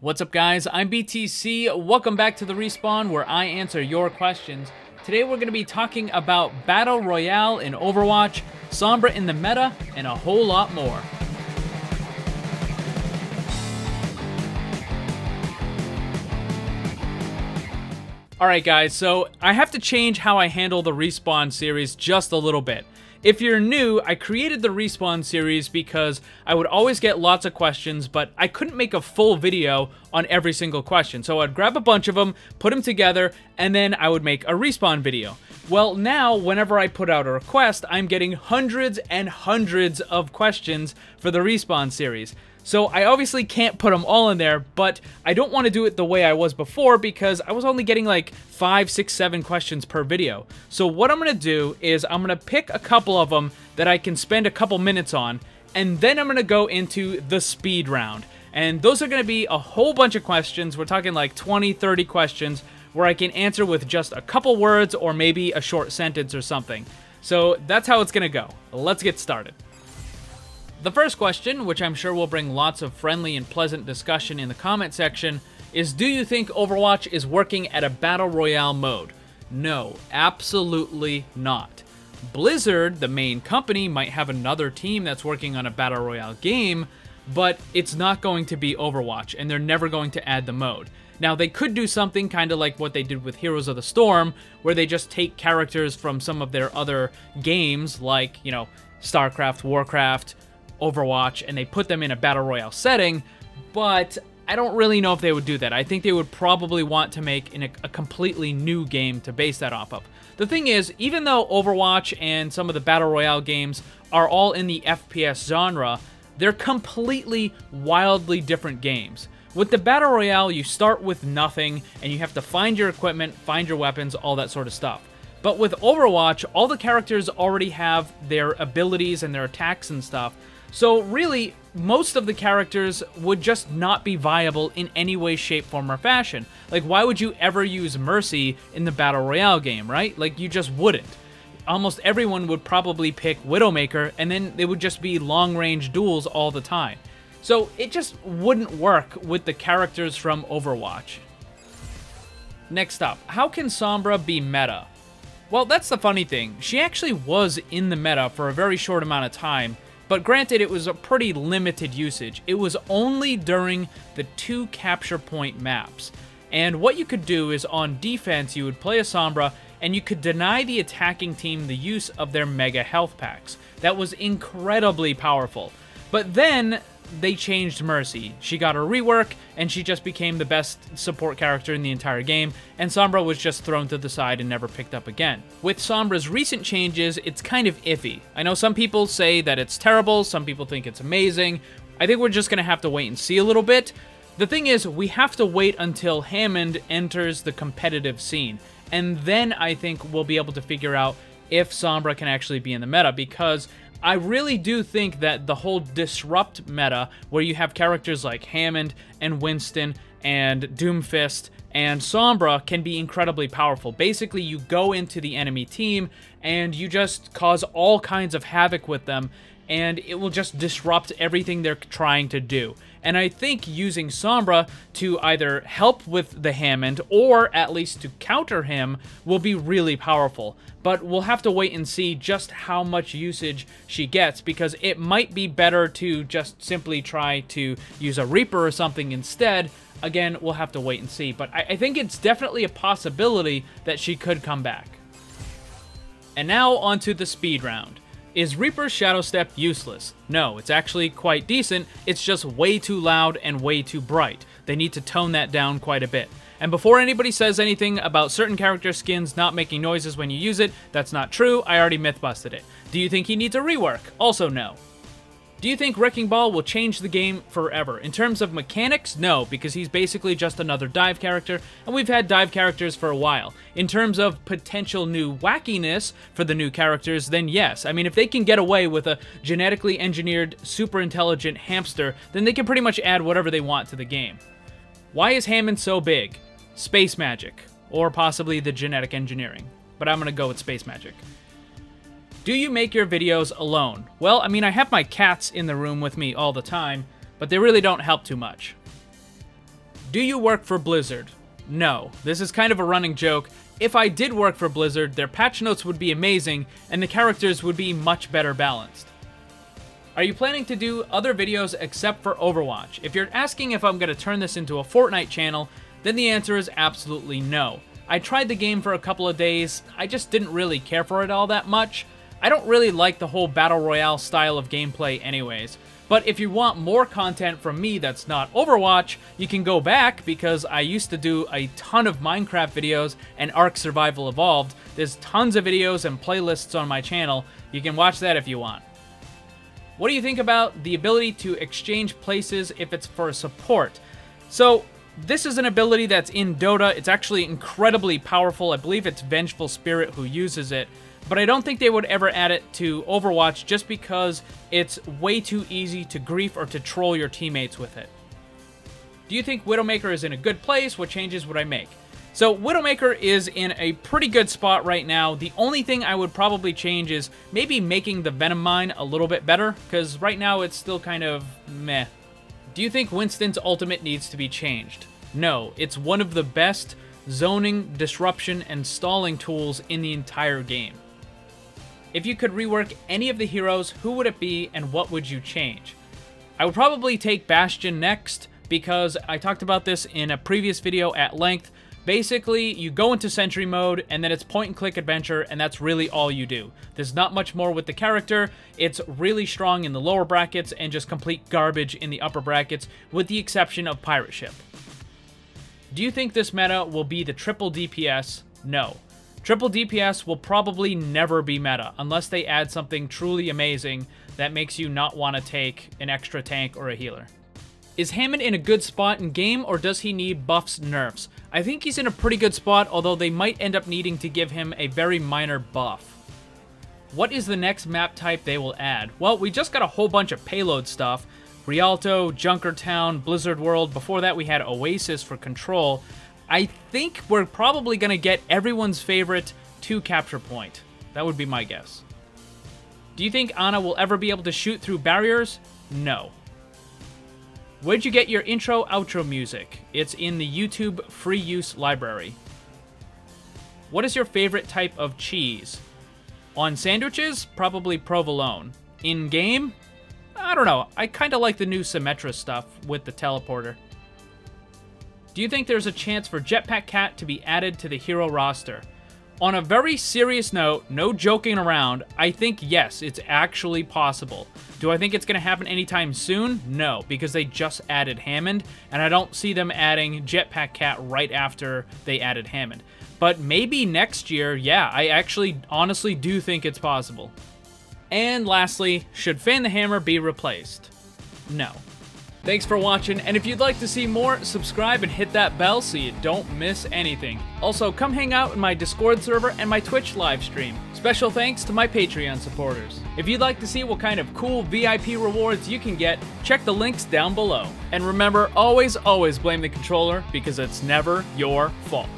What's up guys, I'm BTC, welcome back to The Respawn where I answer your questions. Today we're going to be talking about Battle Royale in Overwatch, Sombra in the meta, and a whole lot more. Alright guys, so I have to change how I handle the Respawn series just a little bit. If you're new, I created the Respawn series because I would always get lots of questions, but I couldn't make a full video on every single question. So I'd grab a bunch of them, put them together, and then I would make a Respawn video. Well, now, whenever I put out a request, I'm getting hundreds and hundreds of questions for the Respawn series. So I obviously can't put them all in there, but I don't want to do it the way I was before because I was only getting like five, six, seven questions per video. So what I'm going to do is I'm going to pick a couple of them that I can spend a couple minutes on, and then I'm going to go into the speed round. And those are going to be a whole bunch of questions. We're talking like 20, 30 questions where I can answer with just a couple words or maybe a short sentence or something. So that's how it's going to go. Let's get started. The first question, which I'm sure will bring lots of friendly and pleasant discussion in the comment section, is do you think Overwatch is working at a Battle Royale mode? No, absolutely not. Blizzard, the main company, might have another team that's working on a Battle Royale game, but it's not going to be Overwatch, and they're never going to add the mode. Now, they could do something kind of like what they did with Heroes of the Storm, where they just take characters from some of their other games, like, you know, StarCraft, Warcraft, Overwatch and they put them in a battle royale setting, but I don't really know if they would do that. I think they would probably want to make a, a completely new game to base that off of. The thing is, even though Overwatch and some of the battle royale games are all in the FPS genre, they're completely wildly different games. With the Battle Royale, you start with nothing, and you have to find your equipment, find your weapons, all that sort of stuff. But with Overwatch, all the characters already have their abilities and their attacks and stuff, so really, most of the characters would just not be viable in any way, shape, form, or fashion. Like, why would you ever use Mercy in the Battle Royale game, right? Like, you just wouldn't. Almost everyone would probably pick Widowmaker, and then they would just be long-range duels all the time. So it just wouldn't work with the characters from Overwatch. Next up, how can Sombra be meta? Well, that's the funny thing. She actually was in the meta for a very short amount of time, but granted, it was a pretty limited usage. It was only during the two capture point maps. And what you could do is on defense, you would play a Sombra, and you could deny the attacking team the use of their mega health packs. That was incredibly powerful. But then they changed Mercy. She got a rework, and she just became the best support character in the entire game, and Sombra was just thrown to the side and never picked up again. With Sombra's recent changes, it's kind of iffy. I know some people say that it's terrible, some people think it's amazing. I think we're just to have to wait and see a little bit. The thing is, we have to wait until Hammond enters the competitive scene, and then I think we'll be able to figure out if Sombra can actually be in the meta, because I really do think that the whole disrupt meta, where you have characters like Hammond and Winston and Doomfist and Sombra, can be incredibly powerful. Basically, you go into the enemy team and you just cause all kinds of havoc with them, and it will just disrupt everything they're trying to do. And I think using Sombra to either help with the Hammond or at least to counter him will be really powerful. But we'll have to wait and see just how much usage she gets because it might be better to just simply try to use a Reaper or something instead. Again, we'll have to wait and see. But I, I think it's definitely a possibility that she could come back. And now onto the speed round. Is Reaper's Shadow Step useless? No, it's actually quite decent, it's just way too loud and way too bright. They need to tone that down quite a bit. And before anybody says anything about certain character skins not making noises when you use it, that's not true, I already myth busted it. Do you think he needs a rework? Also no. Do you think Wrecking Ball will change the game forever? In terms of mechanics, no, because he's basically just another dive character, and we've had dive characters for a while. In terms of potential new wackiness for the new characters, then yes. I mean, if they can get away with a genetically engineered, super intelligent hamster, then they can pretty much add whatever they want to the game. Why is Hammond so big? Space magic, or possibly the genetic engineering. But I'm gonna go with space magic. Do you make your videos alone? Well, I mean, I have my cats in the room with me all the time, but they really don't help too much. Do you work for Blizzard? No. This is kind of a running joke. If I did work for Blizzard, their patch notes would be amazing, and the characters would be much better balanced. Are you planning to do other videos except for Overwatch? If you're asking if I'm going to turn this into a Fortnite channel, then the answer is absolutely no. I tried the game for a couple of days, I just didn't really care for it all that much. I don't really like the whole Battle Royale style of gameplay anyways. But if you want more content from me that's not Overwatch, you can go back because I used to do a ton of Minecraft videos and Ark Survival Evolved. There's tons of videos and playlists on my channel. You can watch that if you want. What do you think about the ability to exchange places if it's for support? So, this is an ability that's in Dota. It's actually incredibly powerful. I believe it's Vengeful Spirit who uses it. But I don't think they would ever add it to Overwatch just because it's way too easy to grief or to troll your teammates with it. Do you think Widowmaker is in a good place? What changes would I make? So Widowmaker is in a pretty good spot right now. The only thing I would probably change is maybe making the Venom Mine a little bit better, because right now it's still kind of meh. Do you think Winston's ultimate needs to be changed? No, it's one of the best zoning, disruption, and stalling tools in the entire game. If you could rework any of the heroes, who would it be and what would you change? I would probably take Bastion next because I talked about this in a previous video at length. Basically, you go into Sentry mode, and then it's point-and-click adventure, and that's really all you do. There's not much more with the character. It's really strong in the lower brackets, and just complete garbage in the upper brackets, with the exception of Pirate Ship. Do you think this meta will be the triple DPS? No. Triple DPS will probably never be meta, unless they add something truly amazing that makes you not want to take an extra tank or a healer. Is Hammond in a good spot in game, or does he need buffs, nerfs? I think he's in a pretty good spot, although they might end up needing to give him a very minor buff. What is the next map type they will add? Well, we just got a whole bunch of payload stuff. Rialto, Junkertown, Blizzard World. Before that, we had Oasis for Control. I think we're probably going to get everyone's favorite 2 capture point. That would be my guess. Do you think Ana will ever be able to shoot through barriers? No. Where'd you get your intro outro music? It's in the YouTube free use library. What is your favorite type of cheese? On sandwiches, probably provolone. In game, I don't know. I kind of like the new Symmetra stuff with the teleporter. Do you think there's a chance for Jetpack Cat to be added to the hero roster? On a very serious note, no joking around, I think yes, it's actually possible. Do I think it's going to happen anytime soon? No, because they just added Hammond, and I don't see them adding Jetpack Cat right after they added Hammond. But maybe next year, yeah, I actually honestly do think it's possible. And lastly, should Fan the Hammer be replaced? No. Thanks for watching, and if you'd like to see more, subscribe and hit that bell so you don't miss anything. Also, come hang out in my Discord server and my Twitch live stream. Special thanks to my Patreon supporters. If you'd like to see what kind of cool VIP rewards you can get, check the links down below. And remember, always, always blame the controller because it's never your fault.